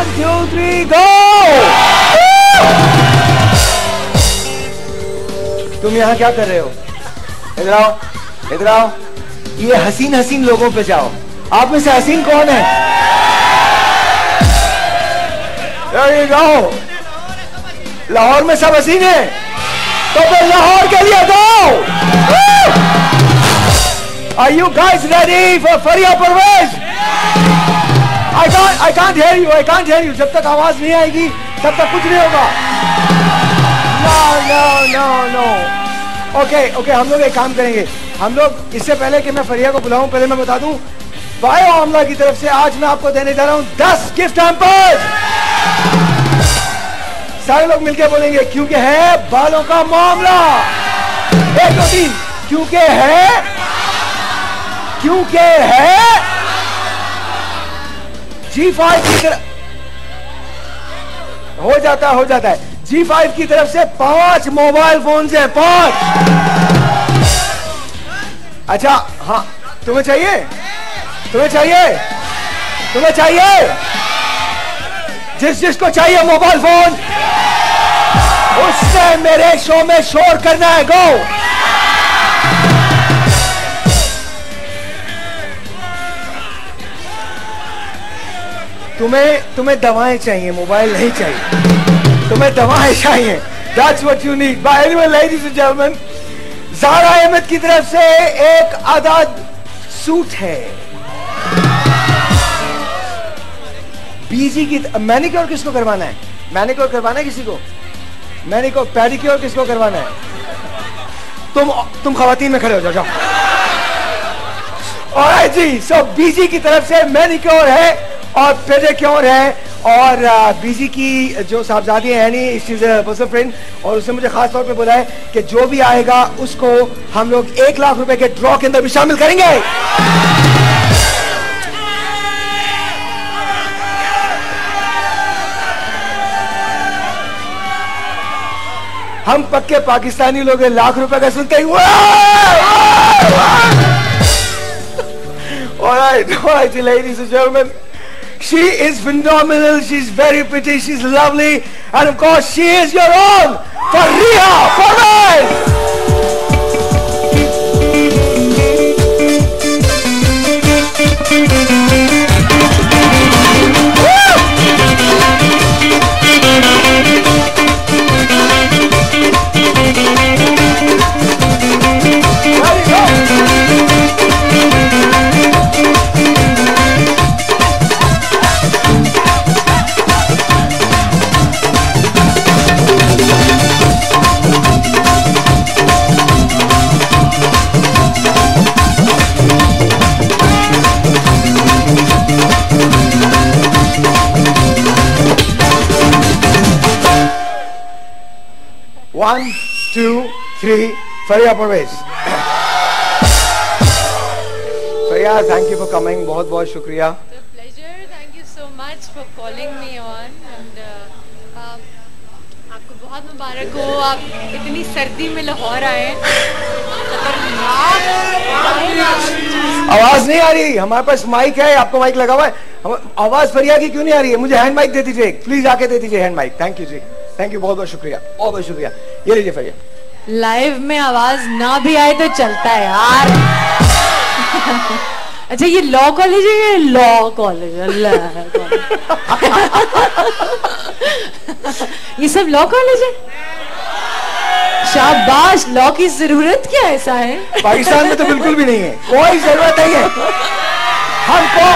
One two three go तुम यहाँ क्या कर रहे हो? इधर आओ इधर आओ। ये हसीन हसीन लोगों पे जाओ। आप में से हसीन कौन है? You लाहौर में सब हसीन है। तो फिर लाहौर के लिए दो। Are you guys ready for Faria Parvez? I can't, I can't hear you, I can't hear you. जब तक आवाज़ नहीं आएगी तब तक कुछ नहीं होगा No, no, no, no. Okay okay हम लोग एक काम करेंगे हम लोग इससे पहले कि मैं फरिया को बुलाऊं पहले मैं बता दूँ बायो आमला की तरफ़ से आज मैं आपको देने जा रहा हूँ दस गिफ्ट हैम्पर्स सारे लोग मिलके बोलेंगे क्योंकि है बालों का मामला एक दो तीन क्योंकि है क्योंकि है जी फाइव की तरफ़ हो जाता है, हो जाता है। जी फाइव की तरफ़ से पाँच मोबाइल फ़ोन है, पाँच। अच्छा हाँ तुम्हें चाहिए? तुम्हें चाहिए? तुम्हें चाहिए? जिस जिसको चाहिए मोबाइल फ़ोन उससे मेरे शो में शोर करना है गो तुम्हें तुम्हें दवाएँ चाहिए मोबाइल नहीं चाहिए। तुम्हें दवाएँ चाहिए। That's what you need. By anyway, ladies and gentlemen, Zara Ahmad की तरफ़ से एक आदाद सूट है। बीजी की मैनिक्योर किसको करवाना है? मैनिक्योर करवाना है किसी को? मैनिक्योर पेडिक्योर किसको करवाना है? तुम तुम खवातीन में खड़े हो जाओ जाओ। और जी सो बीजी की तरफ़ से मैनिक्योर है? और पेडिक्योर है और बीजी की जो साहबजादी है नहीं इज़ पर्सनल फ्रेंड और उसने मुझे खास तौर पे बोला है कि जो भी आएगा उसको हम लोग एक लाख रुपए के ड्रॉ के अंदर भी शामिल करेंगे हम पक्के पाकिस्तानी लोग लाख रुपए का सुनते ही All right, all right, ladies and gentlemen. She is phenomenal. She's very pretty. She's lovely. And of course, she is your own Faria Perez. One, two, three. Faria Parvez. Faria, thank you for coming. बहुत बहुत शुक्रिया. The pleasure. Thank you so much for calling me on. And आपको बहुत मुबारक हो आप इतनी सर्दी में लाहौर आए आवाज़ नहीं आ रही हमारे पास माइक है आपको माइक लगा हुआ है आवाज़ फरिया की क्यों नहीं आ रही है मुझे हैंड माइक दे दीजिए प्लीज़ आके दे दीजिए hand mic thank you ji thank you बहुत बहुत शुक्रिया बहुत बहुत शुक्रिया ये लीजिए फरिया लाइव में आवाज़ ना भी आए तो चलता है यार। अच्छा ये लॉ कॉलेज है या लॉ कॉलेज ये सब लॉ कॉलेज है? शाबाश लॉ की ज़रूरत क्या ऐसा है? पाकिस्तान में तो बिल्कुल भी नहीं है। कोई ज़रूरत नहीं है। हमको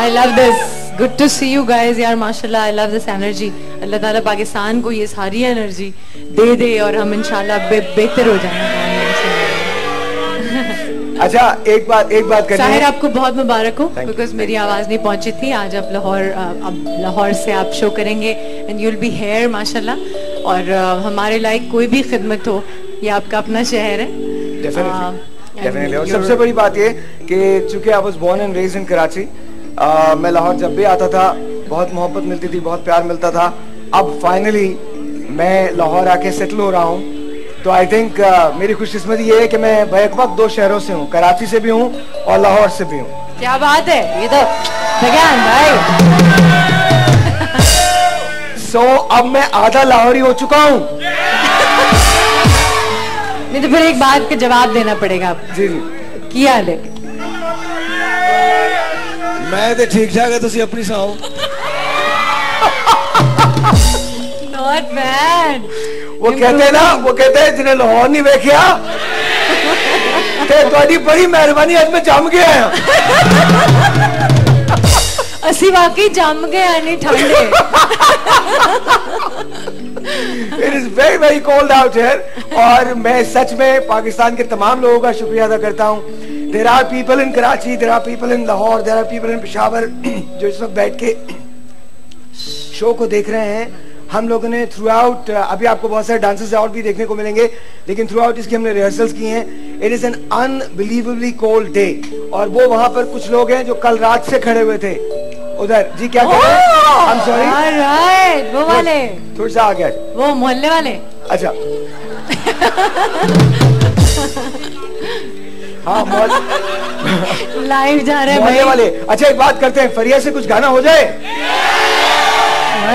I love this good to see you guys यार माशाल्लाह आई लव दिस एनर्जी अल्लाह ताला पाकिस्तान को ये सारी एनर्जी दे दे और हम इंशाल्लाह बे, बेहतर हो जाएँगे अच्छा एक बात एक बात करनी साहिर है आपको बहुत मुबारक हो बिकॉज़ मेरी आवाज़ नहीं पहुँची थी आज आप लाहौर अब लाहौर से आप शो करेंगे and you will be here माशाल्लाह और हमारे लायक कोई भी खिदमत हो ये आपका अपना शहर है डेफिनेटली और सबसे बड़ी बात ये कि चूँकि I was born and raised in Karachi आ, मैं लाहौर जब भी आता था बहुत मोहब्बत मिलती थी बहुत प्यार मिलता था। अब फाइनली मैं लाहौर आके सेटल हो रहा हूँ। तो आई थिंक uh, मेरी खुशकिस्मत ये है कि मैं बैक वक्त दो शहरों से हूँ कराची से भी हूँ और लाहौर से भी हूँ। क्या बात है? ये तो भाई। सो so, अब मैं आधा लाहौरी हो चुका हूँ। नहीं तो फिर एक बात का जवाब देना पड़ेगा जी जी। किया लेकिन ਮੈਂ ਤੇ ਠੀਕ ਠਾਕ ਹੈ ਤੁਸੀਂ ਆਪਣੀ ਸੁਣਾਓ नॉट बैड वो कहते हैं ना वो कहते हैं जिन्हें लाहौर नहीं वेखिया ते ਤੁਹਾਡੀ ਬੜੀ ਮਿਹਰਬਾਨੀ ਅੱਜ ਮੈਂ ਜੰਮ ਗਿਆ ਆ ਅਸੀਂ ਵਾਕਈ ਜੰਮ ਗਏ ਆ ਨਹੀਂ ਠੰਡੇ it is very very cold out here और मैं सच में पाकिस्तान के तमाम लोगों का शुक्रिया अदा करता हूँ There are people in Karachi there are people in Lahore there are people in Peshawar जो इस वक्त बैठ के शो को देख रहे हैं। हम लोगों ने थ्रू आउट अभी आपको बहुत सारे डांसेस और भी देखने को मिलेंगे लेकिन थ्रू आउट इसकी हमने रिहर्सल्स की हैं। It is an unbelievably cold day और वो वहाँ पर कुछ लोग हैं जो कल रात से खड़े हुए थे। उधर जी क्या कह रहे हैं सॉरी वो वाले। थोड़ा सा आ गया वो मोहल्ले वाले। अच्छा। हाँ लाइव जा रहे हैं भाई। वाले। अच्छा एक बात करते हैं। फरिया से कुछ गाना हो जाए?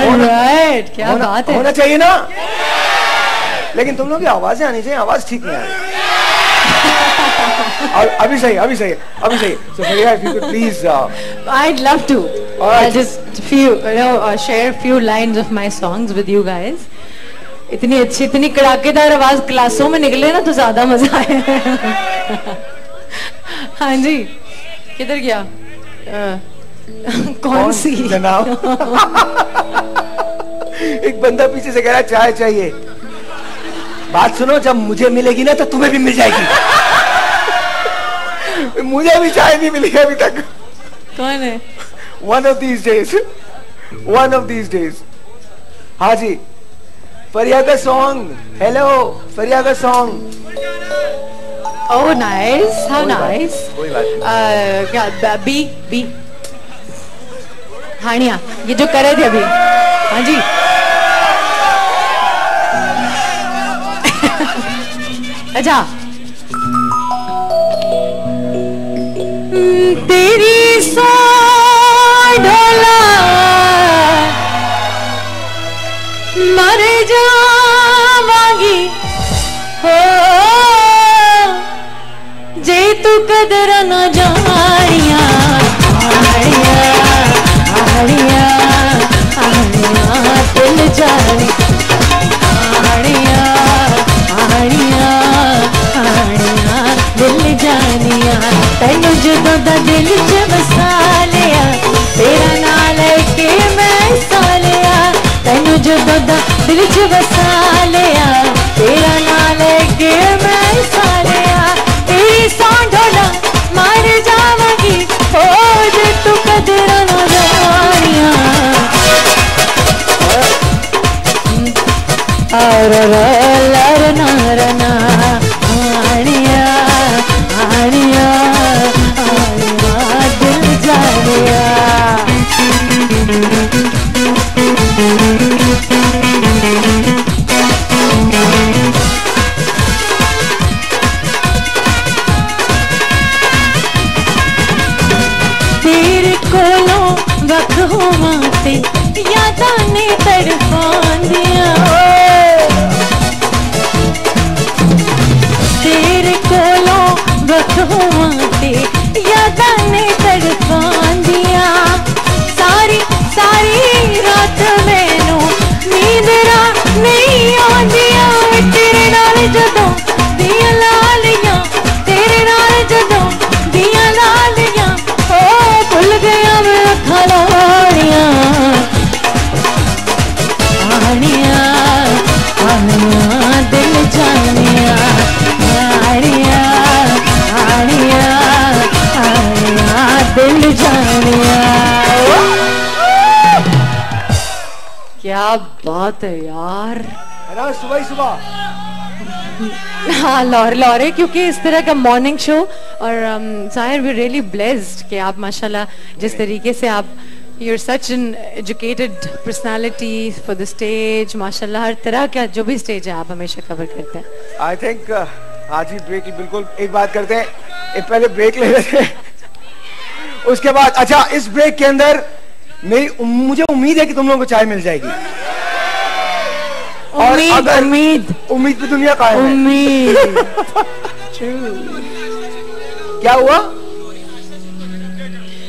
ऑलराइट क्या होना, बात है। होना चाहिए ना? लेकिन तुम लोग की आवाज़ें आनी चाहिए। आवाज़ ठीक नहीं आ रही। अभी सही अभी सही अभी सही। So Faria if you could please to. All I'll right. just few, you know, uh, share few lines of my songs with you इतनी अच्छी इतनी कड़ाकेदार आवाज़ क्लासों में निकले ना तो ज़्यादा मज़ा आए हाँ जी। किधर गया? कौन सी? जनाब। एक बंदा पीछे से कह रहा चाय चाहिए। बात सुनो जब मुझे मिलेगी ना तो तुम्हें भी मिल जाएगी। मुझे भी चाय नहीं मिली अभी तक। कौन है? One of these days one of these days हाँ जी। फरिया का सॉन्ग हेलो फरिया का सॉन्ग नाइस कोई बात क्या ब- बी बी हानिया ये जो कर थे अभी। हाँ जी। अच्छा। तेरी सो ढोला कदर न जानिया आड़िया आड़िया आड़िया दिल जाने। आड़िया आड़िया आड़िया दिल जानिया। तेन जो दिल च बसा लिया तेरा नाल के मैं सा लिया तेन जो दिल च बसा लिया तेरा ना लेके मैं सा क्या बात है यार। है ना सुबह ही सुबह। हाँ लौरे लौरे क्योंकि इस तरह का मॉर्निंग शो और ज़ाहिर वी रियली ब्लेस्ड कि आप माशाल्लाह जिस तरीके से आप you're such an educated personality for the stage माशाल्लाह हर तरह का जो भी स्टेज है आप हमेशा कवर करते हैं। आई थिंक आज ही ब्रेक बिल्कुल एक बात करते हैं एक पहले ब्रेक ले लेते हैं। उसके बाद अच्छा इस ब्रेक के अंदर मेरी मुझे उम्मीद है कि तुम लोगों को चाय मिल जाएगी। उम्मीद उम्मीद। उम्मीद पे दुनिया का है। उम्मीद। क्या हुआ?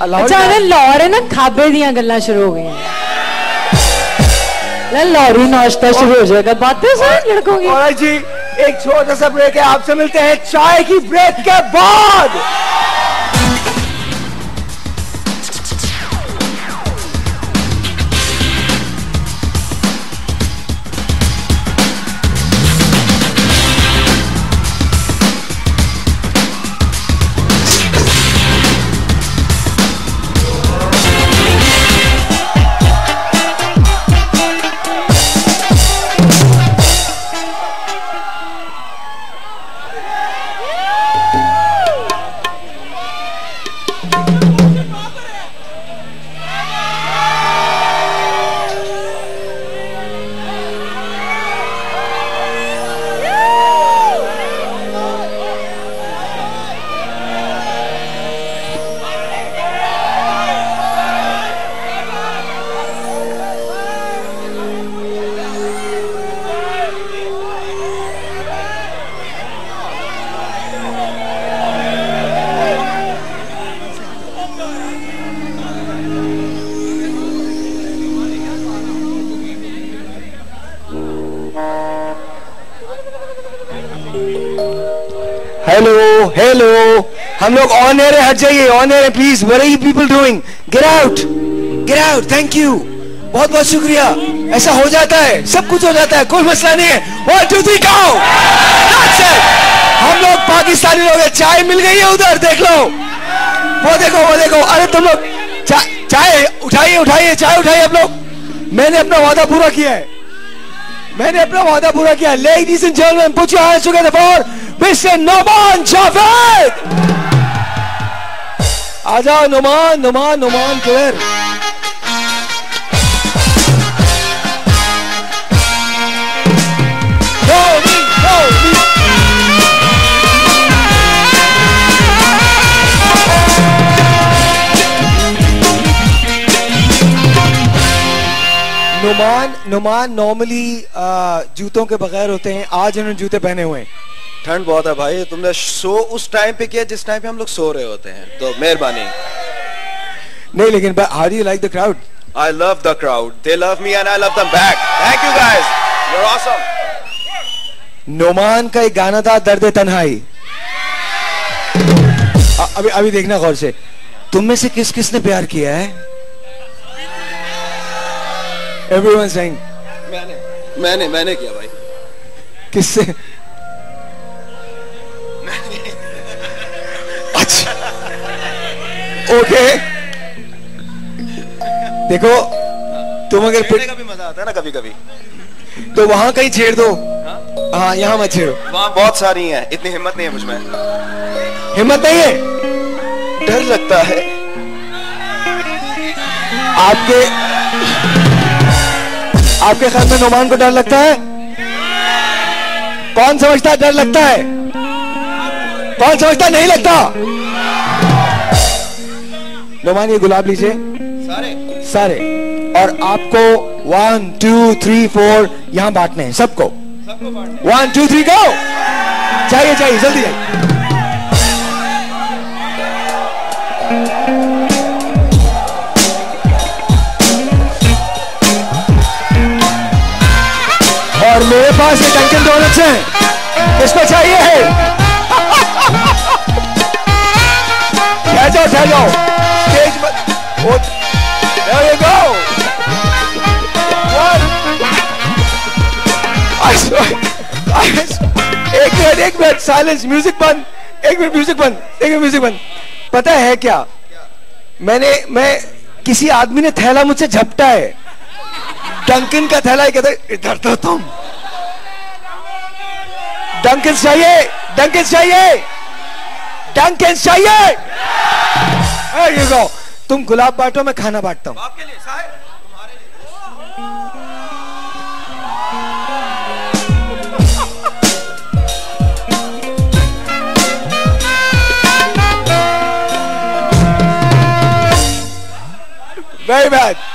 ਅੱਛਾ ਉਹਨੇ ਲਾਹੌਰ ना खाबे दिया ਗੱਲਾਂ शुरू हो गई ਲੈ ਲਾਹੌਰੀ नाश्ता शुरू हो जाएगा। बातें सर लड़कों की। और जी एक छोटा सा ब्रेक है। आपसे मिलते हैं चाय की ब्रेक के बाद। हेलो हेलो हम लोग ऑन एयर हट जाइए. On air please were you people doing get out get out thank you बहुत बहुत शुक्रिया. ऐसा हो जाता है. सब कुछ हो जाता है. कोई मसला नहीं है. वन टू थ्री गो हम लोग पाकिस्तानी लोग हैं. चाय मिल गई है उधर. देख लो. वो देखो वो देखो. अरे तुम लोग चाय उठाइए उठाइए. चाय उठाइए आप लोग. मैंने अपना वादा पूरा किया है. मैंने अपना वादा पूरा किया ladies and gentleman put your hands together for mister Noman Javed आ जाओ नुमान नुमान नुमान me. नुमान नुमान नॉर्मली जूतों के बगैर होते हैं, आज उन्होंने जूते पहने हुए हैं। ठंड बहुत है भाई तुमने शो उस टाइम पे किया जिस टाइम पे हम लोग सो रहे होते हैं। तो मेहरबानी। नहीं लेकिन how do you like the crowd I love the crowd they love me and I love them back thank you guys you are awesome Noman का एक गाना था दर्द तन्हाई अभी अभी देखना गौर से तुम में से किस किसने प्यार किया है? एवरीवन सेइंग मैंने मैंने मैंने किया भाई। किससे? ओके देखो तुम अगर पिट का भी मज़ा आता है ना कभी कभी तो वहाँ कहीं छेड़ दो। हाँ? यहाँ मत छेड़ो। वहाँ बहुत सारी हैं इतनी हिम्मत नहीं है मुझमें हिम्मत नहीं है? डर लगता है। आपके आपके ख्याल में नुमान को डर लगता है? कौन समझता डर लगता है? कौन समझता नहीं लगता? नुमान ये गुलाब लीजिए। सारे। सारे। और आपको वन टू थ्री फोर यहाँ बांटने हैं सबको। सबको वन टू थ्री गो चाहिए चाहिए जल्दी चाहिए और मेरे पास ये डंकन डोनट्स हैं। किसको चाहिए? है ठहर जाओ ठहर जाओ। वो there you go! I swear, I swear, silence music बंद। एक मिनट म्यूज़िक बंद एक मिनट म्यूज़िक बंद। पता है क्या? मैंने मैं किसी आदमी ने थैला मुझसे झपटा है। डंकन का थैला ही कहता इधर तो तुम। डंकन चाहिए डंकन चाहिए। डंकन चाहिए। There you go. तुम गुलाब बांटो मैं खाना बांटता हूँ Very bad.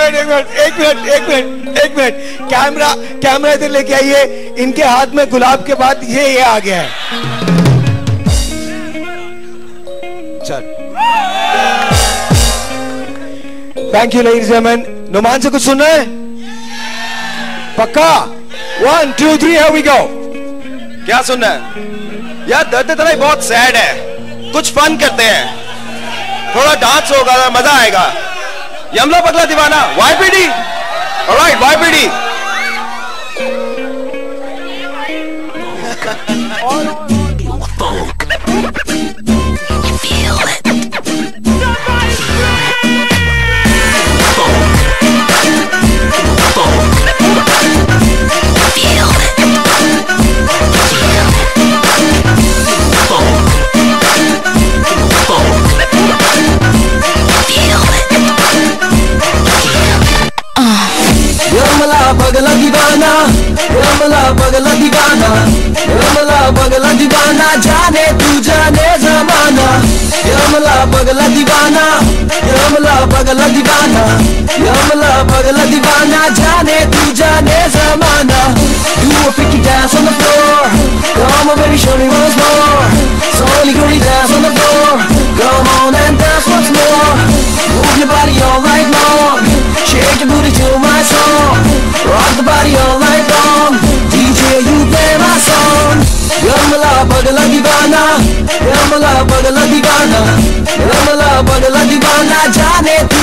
मिनट, एक मिनट एक मिनट एक मिनट एक मिनट। कैमरा कैमरा इधर लेके आइए। इनके हाथ में गुलाब के बाद ये ये आ गया है। चल। Thank you ladies and Numan से कुछ सुनना है? पक्का? वन टू थ्री है वी गो क्या सुनना है? यार, दर्द तलाई बहुत सैड है। कुछ फन करते हैं। थोड़ा डांस होगा, मज़ा आएगा। यमला बदला दीवाना वाईपीडी। ऑलराइट वाईपीडी। यमला पगला दीवाना यमला पगला दीवाना यमला पगला दीवाना जाने तू जाने जमाना यमला पगला दीवाना यमला पगला दीवाना यमला पगला दीवाना जाने तू जाने जमाना Do a freaky dance on the floor Come on baby show me once more Slowly girly dance on the floor Come on बगला दीवाना रमला बगला दीवाना रमला बगला दीवाना जाने तू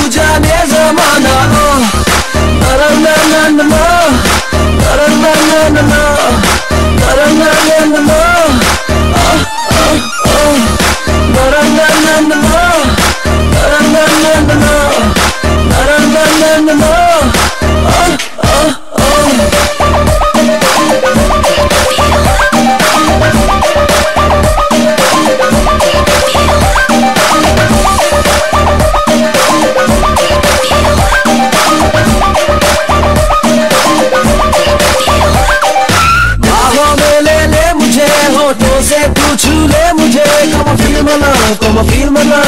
से तू छू ले मुझे कम फील मना कम फील मना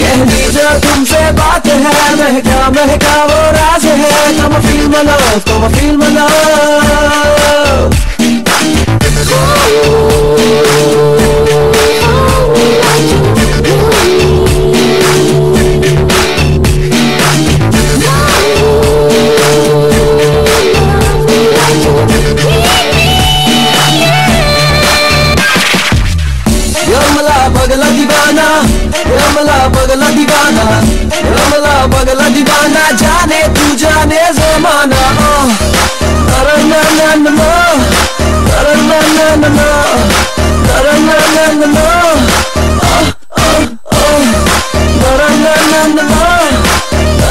कहनी जो तुमसे बात है, महका महका, वो राज है। कम फील मना कम फील मना दीवाना यमला पगला दीवाना जाने तू जाने जमाना अरे ना ना ना ना अरे ना ना ना ना अरे ना ना ना ना आह, आह, आह। अरे ना ना ना ना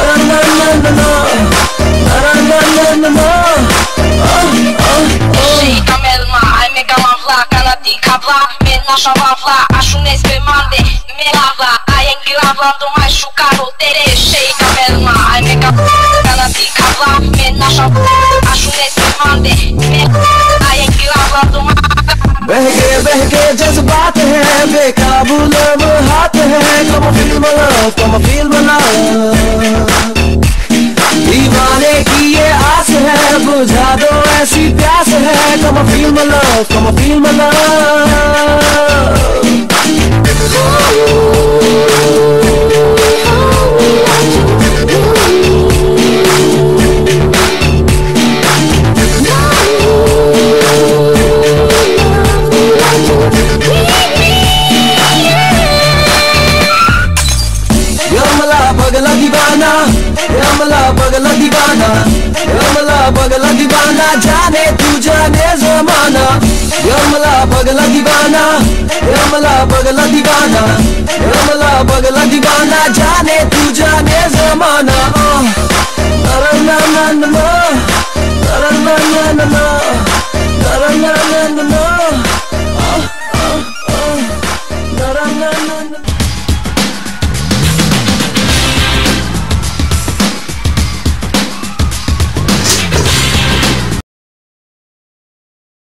अरे ना ना ना ना अरे ना ना ना ना आह, आह, आह। Shake a melma, ai me nasza wawla, acho me nasza acho nesse mande, me ai engravando mais बहके बहके जज्बात है बेकाबू लब हाथ है कम फील मना कम फील मना दीवाने की ये आस है बुझा दो ऐसी प्यास है कम फील मना कम फील मना रमला बगला दीवाना रमला बगला दीवाना रमला बगला दीवाना जाने तू, जाने जमाना। रमला बगला दीवाना रमला बगला दीवाना रमला बगला दीवाना जाने तू, जाने जमाना। तरना ना ना तरना ना ना तरना